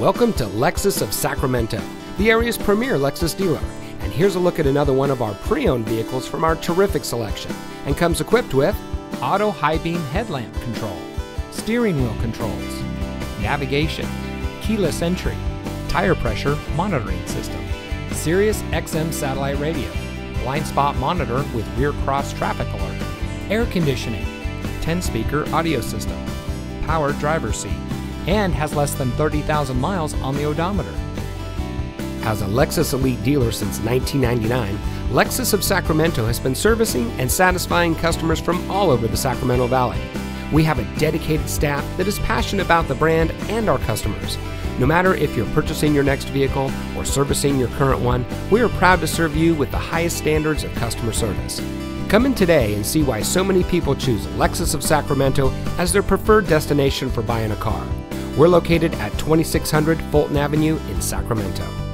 Welcome to Lexus of Sacramento, the area's premier Lexus dealer. And here's a look at another one of our pre owned vehicles from our terrific selection and comes equipped with auto high beam headlamp control, steering wheel controls, navigation, keyless entry, tire pressure monitoring system, Sirius XM satellite radio, blind spot monitor with rear cross traffic alert, air conditioning, 10 speaker audio system, power driver seat, and has less than 30,000 miles on the odometer. As a Lexus Elite dealer since 1999, Lexus of Sacramento has been servicing and satisfying customers from all over the Sacramento Valley. We have a dedicated staff that is passionate about the brand and our customers. No matter if you're purchasing your next vehicle or servicing your current one, we are proud to serve you with the highest standards of customer service. Come in today and see why so many people choose Lexus of Sacramento as their preferred destination for buying a car. We're located at 2600 Fulton Avenue in Sacramento.